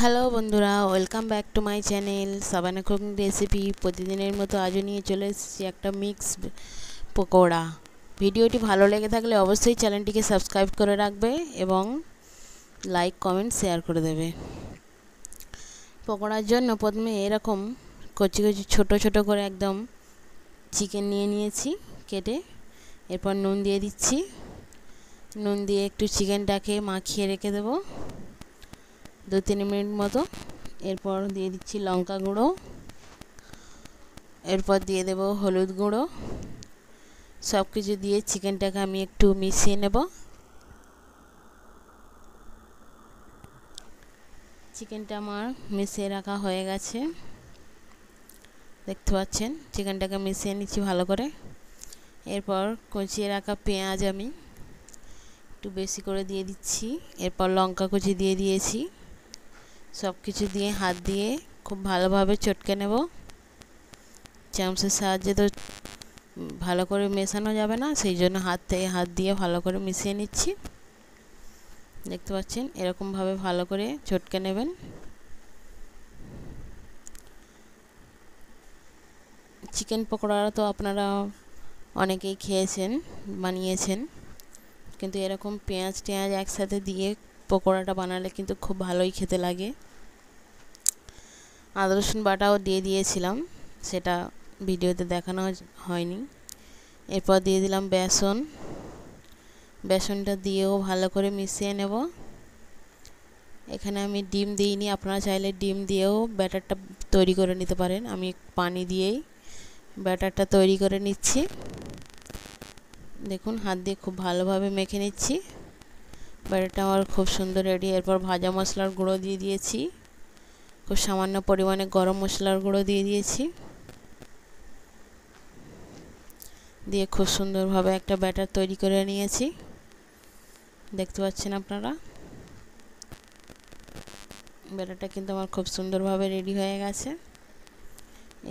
Hello বন্ধুরা welcome back to my channel Sabana cooking recipe প্রতিদিনের মতো আজও নিয়ে চলে এসেছি একটা মিক্স পকোড়া। ভিডিওটি ভালো লেগে থাকলে অবশ্যই চ্যানেলটিকে সাবস্ক্রাইব করে রাখবে এবং লাইক কমেন্ট শেয়ার করে দেবে। পকোড়ার জন্য প্রথমে এরকম কচি কচি, ছোটো ছোটো করে একদম চিকেন নিয়ে নিয়েছি কেটে। এরপর নুন দিয়ে দিচ্ছি। নুন দিয়ে একটু চিকেনটাকে মাখিয়ে রেখে দেবো। দু তিন মিনিট মতো। এরপর দিয়ে দিচ্ছি লঙ্কা গুঁড়ো। এরপর দিয়ে দেব হলুদ গুঁড়ো। সব কিছু দিয়ে চিকেনটাকে আমি একটু মিশিয়ে নেব। চিকেনটা আমার মিশিয়ে রাখা হয়ে গেছে। দেখতে পাচ্ছেন, চিকেনটাকে মিশিয়ে নিচ্ছি ভালো করে। এরপর কচিয়ে রাখা পেঁয়াজ আমি একটু বেশি করে দিয়ে দিচ্ছি। এরপর লঙ্কা কুচি দিয়ে দিয়েছি। সব কিছু দিয়ে, হাত দিয়ে খুব ভালোভাবে চটকে নেব। চামচের সাহায্যে তো ভালো করে মেশানো যাবে না, সেই জন্য হাত থেকে হাত দিয়ে ভালো করে মিশিয়ে নিচ্ছি। দেখতে পাচ্ছেন, এরকমভাবে ভালো করে চটকে নেবেন। চিকেন পকোড়া তো আপনারা অনেকেই খেয়েছেন, বানিয়েছেন। কিন্তু এরকম পেঁয়াজ টেঁয়াজ একসাথে দিয়ে পকোড়াটা বানালে কিন্তু খুব ভালোই খেতে লাগে। আদা, রসুন বাটাও দিয়ে দিয়েছিলাম, সেটা ভিডিওতে দেখানো হয়নি। এরপর দিয়ে দিলাম বেসন। বেসনটা দিয়েও ভালো করে মিশিয়ে নেব। এখানে আমি ডিম দিইনি, আপনারা চাইলে ডিম দিয়েও ব্যাটারটা তৈরি করে নিতে পারেন। আমি পানি দিয়েই ব্যাটারটা তৈরি করে নিচ্ছি। দেখুন, হাত দিয়ে খুব ভালোভাবে মেখে নিচ্ছি। ব্যাটারটা আমার খুব সুন্দর রেডি। এরপর ভাজা মশলার গুঁড়ো দিয়ে দিয়েছি। খুব সামান্য পরিমাণে গরম মশলার গুঁড়ো দিয়ে দিয়েছি। দিয়ে খুব সুন্দরভাবে একটা ব্যাটার তৈরি করে নিয়েছি। দেখতে পাচ্ছেন আপনারা? ব্যাটারটা কিন্তু আমার খুব সুন্দরভাবে রেডি হয়ে গেছে।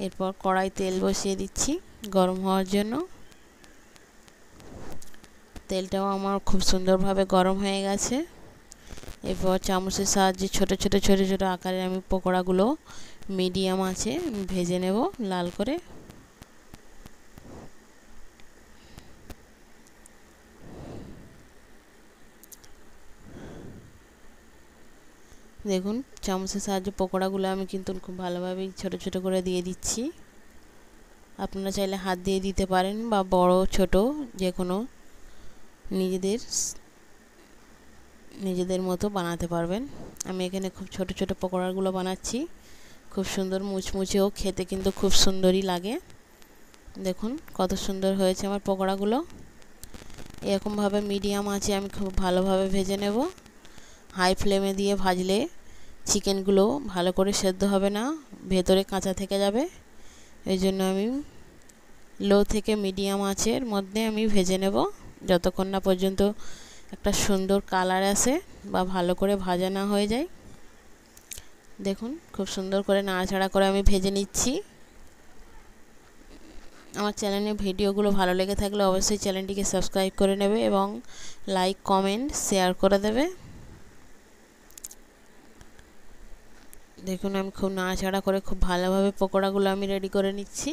এরপর কড়াই তেল বসিয়ে দিচ্ছি গরম হওয়ার জন্য। তেলটাও আমার খুব সুন্দরভাবে গরম হয়ে গেছে। এরপর চামচের সাহায্যে ছোট ছোট ছোট ছোট আকারে আমি পকোড়াগুলো মিডিয়াম আছে ভেজে নেব লাল করে। দেখুন, চামচের সাহায্যে পকোড়াগুলো আমি কিন্তু খুব ভালোভাবেই ছোট ছোট করে দিয়ে দিচ্ছি। আপনারা চাইলে হাত দিয়ে দিতে পারেন বা বড়, ছোট যে কোনো নিজেদের নিজেদের মতো বানাতে পারবেন। আমি এখানে খুব ছোট ছোট পকোড়াগুলো বানাচ্ছি। খুব সুন্দর মুচমুচেও খেতে কিন্তু খুব সুন্দরই লাগে। দেখুন কত সুন্দর হয়েছে আমার পকোড়াগুলো। এরকমভাবে মিডিয়াম আছে আমি খুব ভালোভাবে ভেজে নেব। হাই ফ্লেমে দিয়ে ভাজলে চিকেনগুলো ভালো করে সেদ্ধ হবে না, ভেতরে কাঁচা থেকে যাবে। এই জন্য আমি লো থেকে মিডিয়াম আঁচের মধ্যে আমি ভেজে নেব। যতক্ষণ না পর্যন্ত একটা সুন্দর কালার আসে বা ভালো করে ভাজা না হয়ে যায়। দেখুন, খুব সুন্দর করে নাড়াচাড়া করে আমি ভেজে নিচ্ছি। আমার চ্যানেলের ভিডিওগুলো ভালো লেগে থাকলে অবশ্যই চ্যানেলটিকে সাবস্ক্রাইব করে নেবে এবং লাইক, কমেন্ট, শেয়ার করে দেবে। দেখুন, আমি খুব নাড়াচাড়া করে খুব ভালোভাবে পকোড়াগুলো আমি রেডি করে নিচ্ছি।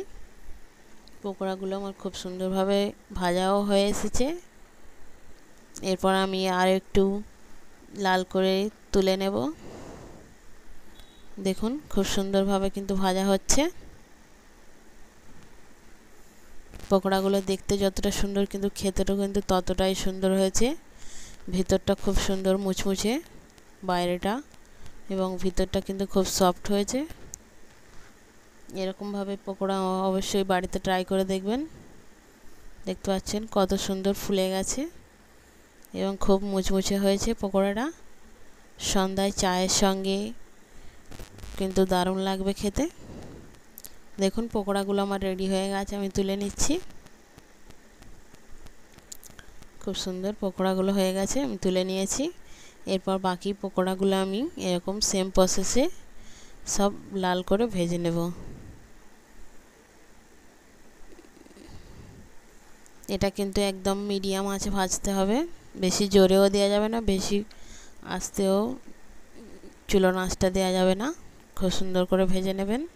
পকোড়াগুলো আমার খুব সুন্দরভাবে ভাজাও হয়ে এসেছে। এরপর আমি আর একটু লাল করে তুলে নেব। দেখুন, খুব সুন্দরভাবে কিন্তু ভাজা হচ্ছে। পকোড়াগুলো দেখতে যতটা সুন্দর কিন্তু খেতেটাও কিন্তু ততটাই সুন্দর হয়েছে। ভিতরটা খুব সুন্দর মুচমুচে, বাইরেটা, এবং ভিতরটা কিন্তু খুব সফট হয়েছে। এরকমভাবে পকোড়া অবশ্যই বাড়িতে ট্রাই করে দেখবেন। দেখতে পাচ্ছেন কত সুন্দর ফুলে গেছে এবং খুব মুচমুচে হয়েছে পকোড়াটা। সন্ধ্যায় চায়ের সঙ্গে কিন্তু দারুণ লাগবে খেতে। দেখুন পকোড়াগুলো আমার রেডি হয়ে গেছে, আমি তুলে নিচ্ছি। খুব সুন্দর পকোড়াগুলো হয়ে গেছে, আমি তুলে নিয়েছি। এরপর বাকি পকোড়াগুলো আমি এরকম সেম প্রসেসে সব লাল করে ভেজে নেব। এটা কিন্তু একদম মিডিয়াম আছে ভাজতে হবে। বেশি জোরেও দেওয়া যাবে না, বেশি আস্তেও চুলো নাচটা দেওয়া যাবে না। খুব সুন্দর করে ভেজে নেবেন।